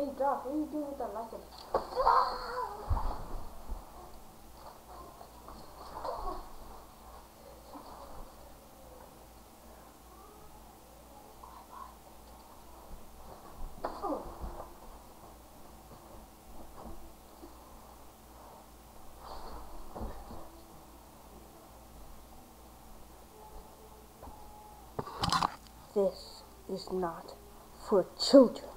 Hey, Doc, what are you doing with that lesson? This is not for children.